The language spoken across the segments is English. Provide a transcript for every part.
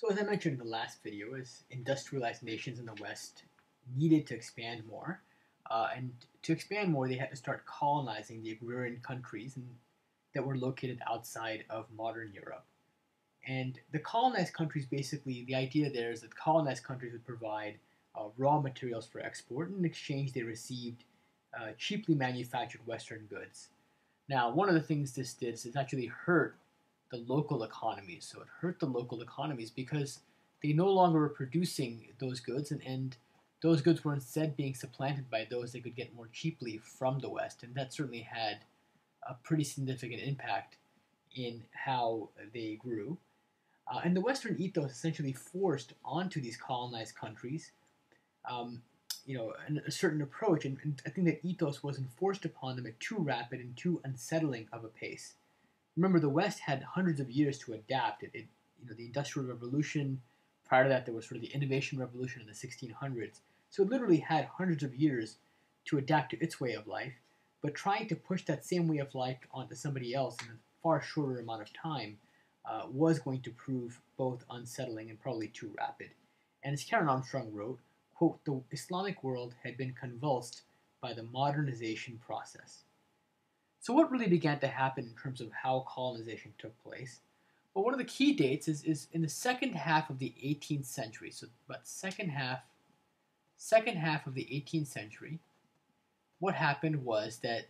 So as I mentioned in the last video, as industrialized nations in the West needed to expand more, uh, and to expand more, they had to start colonizing the agrarian countries and, that were located outside of modern Europe. And the colonized countries, basically, the idea there is that colonized countries would provide uh, raw materials for export, and in exchange, they received uh, cheaply manufactured Western goods. Now, one of the things this did is it actually hurt the local economies. So it hurt the local economies because they no longer were producing those goods, and, and those goods were instead being supplanted by those they could get more cheaply from the West. And that certainly had a pretty significant impact in how they grew. Uh, and the Western ethos essentially forced onto these colonized countries, um, you know, a certain approach. And, and I think that ethos was enforced upon them at too rapid and too unsettling of a pace remember the West had hundreds of years to adapt. It, it, you know, the Industrial Revolution. Prior to that, there was sort of the Innovation Revolution in the 1600s. So it literally had hundreds of years to adapt to its way of life. But trying to push that same way of life onto somebody else in a far shorter amount of time uh, was going to prove both unsettling and probably too rapid. And as Karen Armstrong wrote, quote, the Islamic world had been convulsed by the modernization process. So, what really began to happen in terms of how colonization took place? Well, one of the key dates is, is in the second half of the 18th century. So, about second half, second half of the 18th century. What happened was that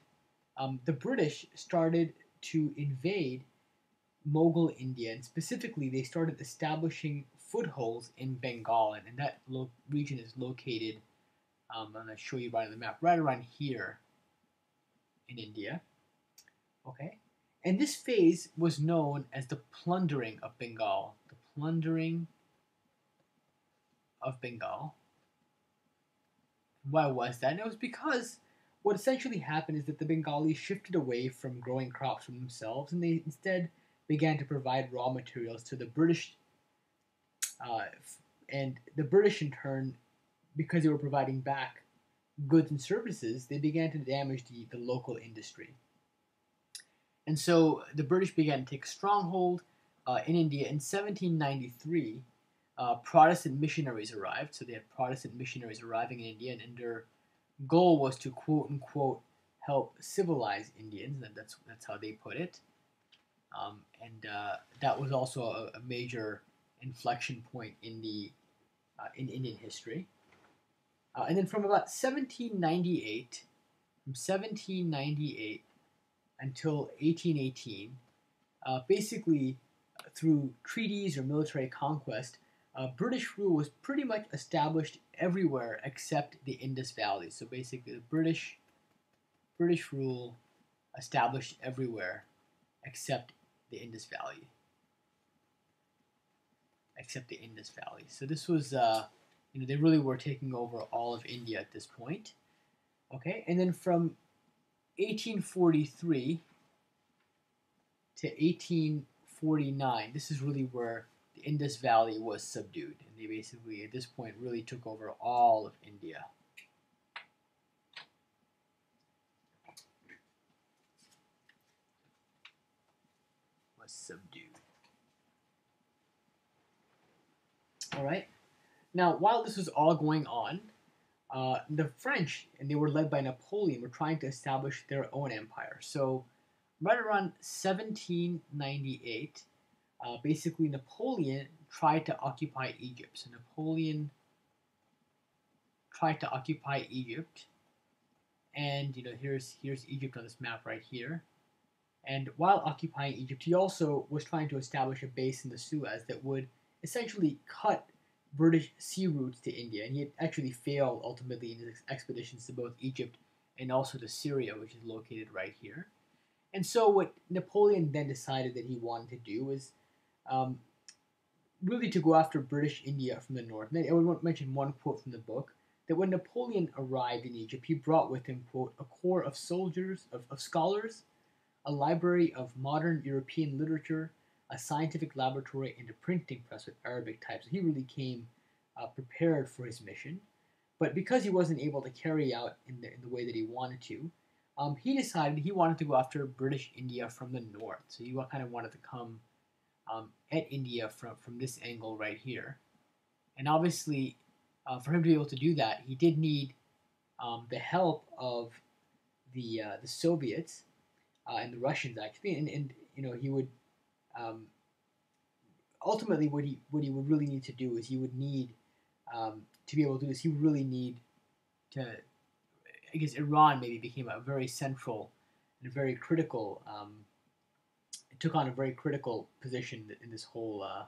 um, the British started to invade Mughal India, and specifically, they started establishing footholds in Bengal, and, and that region is located. Um, I'm going to show you right on the map, right around here in India. Okay? And this phase was known as the plundering of Bengal. The plundering of Bengal. Why was that? And it was because what essentially happened is that the Bengalis shifted away from growing crops for themselves and they instead began to provide raw materials to the British. Uh, and the British, in turn, because they were providing back goods and services, they began to damage the, the local industry. And so the British began to take stronghold uh, in India. In 1793, uh, Protestant missionaries arrived. So they had Protestant missionaries arriving in India, and, their goal was to quote unquote help civilize Indians. And that's that's how they put it. Um, and uh, that was also a, a, major inflection point in the uh, in Indian history. Uh, and then from about 1798, from 1798 until 1818, uh, basically through treaties or military conquest, uh, British rule was pretty much established everywhere except the Indus Valley. So basically, the British British rule established everywhere except the Indus Valley. Except the Indus Valley. So this was, uh, you know, they really were taking over all of India at this point. Okay, and then from 1843 to 1849, this is really where the Indus Valley was subdued. And they basically, at this point, really took over all of India. Was subdued. All right. Now, while this was all going on, uh, the French, and they were led by Napoleon, were trying to establish their own empire. So, right around 1798, uh, basically Napoleon tried to occupy Egypt. So, Napoleon tried to occupy Egypt, and you know here's here's Egypt on this map right here. And while occupying Egypt, he also was trying to establish a base in the Suez that would essentially cut British sea routes to India, and he had actually failed ultimately in his expeditions to both Egypt and also to Syria, which is located right here. And so, what Napoleon then decided that he wanted to do was um, really to go after British India from the north. And I would mention one quote from the book that when Napoleon arrived in Egypt, he brought with him, quote, a corps of soldiers, of, of scholars, a library of modern European literature, a scientific laboratory, and a printing press with Arabic type. So he really came uh, prepared for his mission. But because he wasn't able to carry out in the, in the way that he wanted to, um, he decided he wanted to go after British India from the north. So he kind of wanted to come um, at India from, from this angle right here. And obviously, uh, for him to be able to do that, he did need um, the help of the uh, the Soviets uh, and the Russians actually, and, and you know he would um, ultimately what he what he would really need to do is he would need um, to be able to do this. He would really need to. I guess Iran maybe became a very central and very critical. Um, took on a very critical position in this whole uh,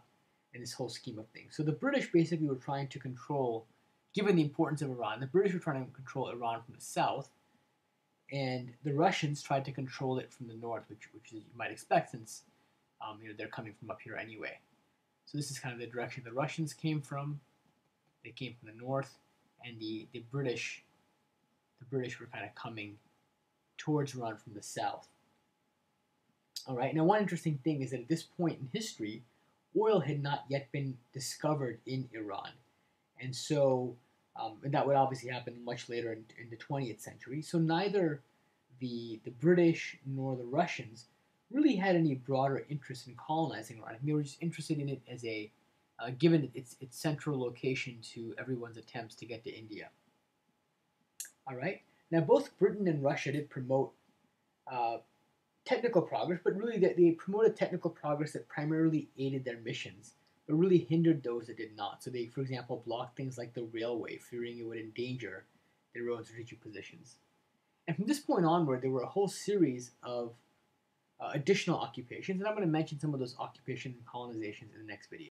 in this whole scheme of things. So the British basically were trying to control, given the importance of Iran, the British were trying to control Iran from the south, and the Russians tried to control it from the north, which which you might expect since um, you know they're coming from up here anyway. So this is kind of the direction the Russians came from. They came from the north, and the, the British the British were kind of coming towards Iran from the south. All right. Now, one interesting thing is that at this point in history, oil had not yet been discovered in Iran, and so um, and that would obviously happen much later in, in the 20th century. So neither the the British nor the Russians really had any broader interest in colonizing Iran. They were just interested in it as a, uh, given its, its central location to everyone's attempts to get to India. All right. Now, both Britain and Russia did promote uh, technical progress, but really they, they promoted technical progress that primarily aided their missions, but really hindered those that did not. So they, for example, blocked things like the railway, fearing it would endanger their own strategic positions. And from this point onward, there were a whole series of Uh, additional occupations, and I'm going to mention some of those occupation and colonizations in the next video.